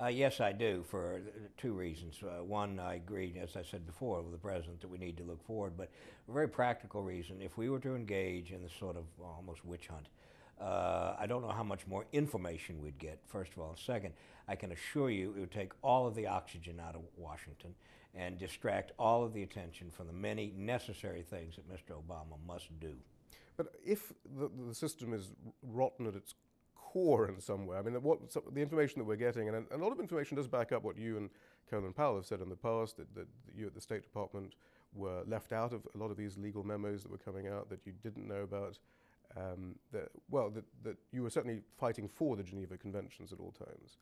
Uh, yes, I do, for two reasons. Uh, one, I agree, as I said before, with the president that we need to look forward, but a very practical reason. If we were to engage in the sort of almost witch hunt, uh, I don't know how much more information we'd get, first of all. Second, I can assure you it would take all of the oxygen out of Washington and distract all of the attention from the many necessary things that Mr. Obama must do. But if the, the system is rotten at its core in some way. I mean, what, so the information that we're getting, and a lot of information does back up what you and Colin Powell have said in the past, that, that you at the State Department were left out of a lot of these legal memos that were coming out that you didn't know about. Um, that, well, that, that you were certainly fighting for the Geneva Conventions at all times.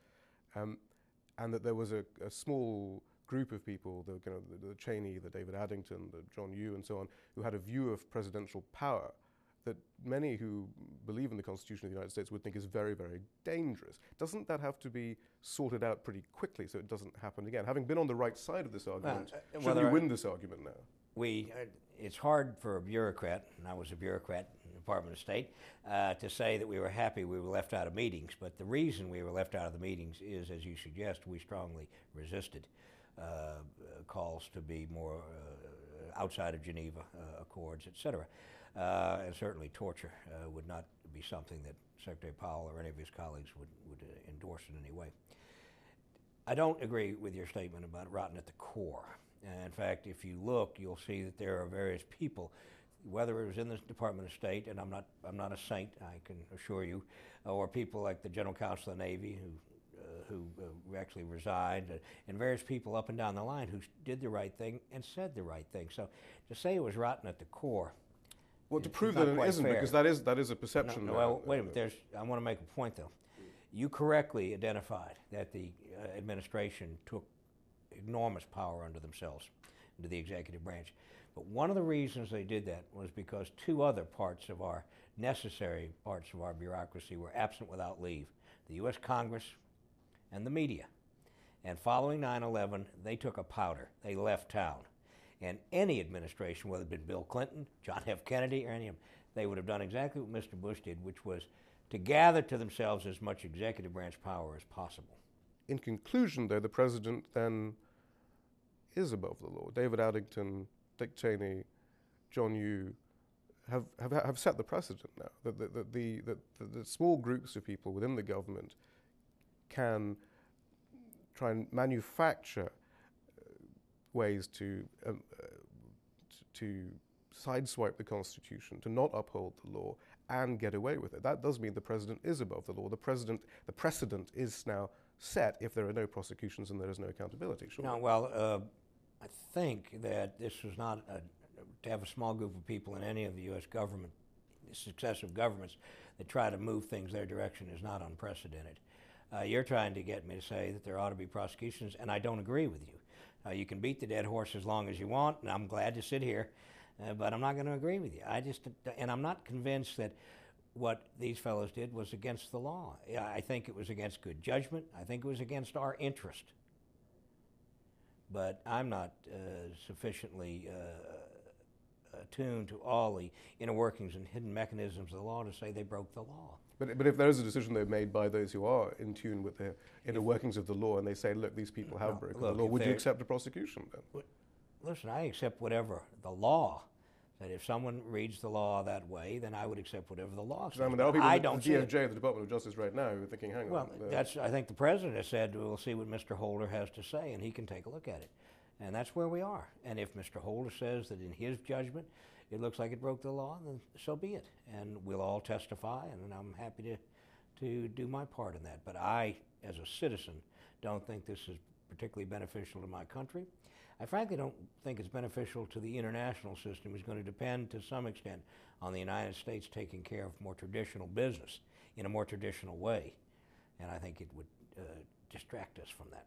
Um, and that there was a, a, small group of people, the, you know, the, the Cheney, the David Addington, the John Yoo, and so on, who had a view of presidential power that many who believe in the Constitution of the United States would think is very, very dangerous. Doesn't that have to be sorted out pretty quickly so it doesn't happen again? Having been on the right side of this argument, well, should we win this argument now? We, uh, it's hard for a bureaucrat, and I was a bureaucrat in the Department of State, uh, to say that we were happy we were left out of meetings. But the reason we were left out of the meetings is, as you suggest, we strongly resisted uh, calls to be more uh, outside of Geneva uh, Accords, et cetera. Uh, and certainly torture uh, would not be something that Secretary Powell or any of his colleagues would, would endorse in any way. I don't agree with your statement about rotten at the core. in fact, if you look, you'll see that there are various people, whether it was in the Department of State, and I'm not, I'm not a saint, I can assure you, or people like the General Counsel of the Navy, who uh, who uh, actually resigned, uh, and various people up and down the line who did the right thing and said the right thing. So to say it was rotten at the core well, to prove that it isn't, fair. because that is that is a perception. No, no, well, wait a minute. There's, I want to make a point though. You correctly identified that the uh, administration took enormous power under themselves, into the executive branch. But one of the reasons they did that was because two other parts of our necessary parts of our bureaucracy were absent without leave: the U.S. Congress and the media. And following 9/11, they took a powder. They left town. And any administration, whether it had been Bill Clinton, John F. Kennedy, or any of them, they would have done exactly what Mr. Bush did, which was to gather to themselves as much executive branch power as possible. In conclusion, though, the president then is above the law. David Addington, Dick Cheney, John Yoo have, have, have set the precedent now that the, the, the, the, the small groups of people within the government can try and manufacture ways to, um, uh, to sideswipe the Constitution, to not uphold the law, and get away with it. That does mean the president is above the law. The president, the precedent is now set if there are no prosecutions and there is no accountability. Sure. No, well, uh, I think that this was not a, to have a small group of people in any of the U.S. government, successive governments, that try to move things their direction is not unprecedented. Uh, you're trying to get me to say that there ought to be prosecutions, and I don't agree with you. Uh, you can beat the dead horse as long as you want, and I'm glad to sit here, uh, but I'm not going to agree with you. I just, and I'm not convinced that what these fellows did was against the law. I think it was against good judgment. I think it was against our interest. But I'm not uh, sufficiently uh, attuned to all the inner workings and hidden mechanisms of the law to say they broke the law. But, but if there is a decision they've made by those who are in tune with the inner workings of the law and they say, look, these people have no, broken look, the law, would you accept a prosecution then? Listen, I accept whatever the law that if someone reads the law that way, then I would accept whatever the law says. I, mean, there are people I don't the DOJ, the Department of Justice, right now who are thinking, hang well, on. Well, uh, that's. I think the president has said we'll see what Mr. Holder has to say, and he can take a look at it. And that's where we are. And if Mr. Holder says that in his judgment it looks like it broke the law, then so be it. And we'll all testify, and I'm happy to, to do my part in that. But I, as a citizen, don't think this is particularly beneficial to my country. I frankly don't think it's beneficial to the international system. It's going to depend to some extent on the United States taking care of more traditional business in a more traditional way. And I think it would uh, distract us from that.